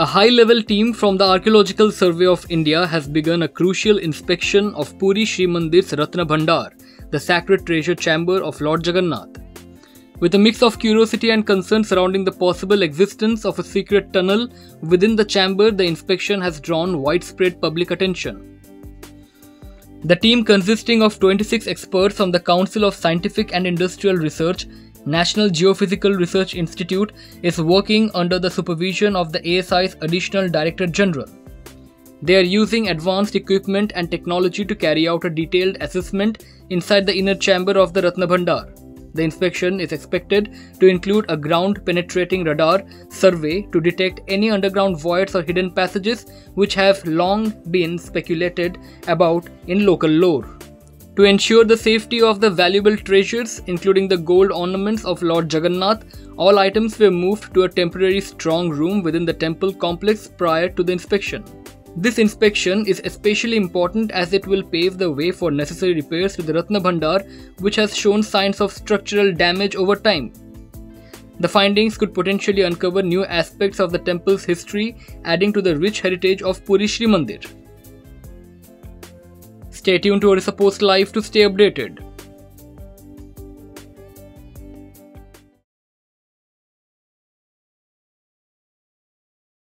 A high level team from the Archaeological Survey of India has begun a crucial inspection of Puri Srimandir's Ratna Bhandar, the sacred treasure chamber of Lord Jagannath. With a mix of curiosity and concern surrounding the possible existence of a secret tunnel within the chamber, the inspection has drawn widespread public attention. The team consisting of 26 experts from the Council of Scientific and Industrial Research National Geophysical Research Institute is working under the supervision of the ASI's Additional Director General. They are using advanced equipment and technology to carry out a detailed assessment inside the inner chamber of the Ratnabhandar. The inspection is expected to include a ground penetrating radar survey to detect any underground voids or hidden passages which have long been speculated about in local lore. To ensure the safety of the valuable treasures, including the gold ornaments of Lord Jagannath, all items were moved to a temporary strong room within the temple complex prior to the inspection. This inspection is especially important as it will pave the way for necessary repairs to the Ratna Bhandar, which has shown signs of structural damage over time. The findings could potentially uncover new aspects of the temple's history, adding to the rich heritage of Puri Mandir. Stay tuned to Orissa Post Live to stay updated.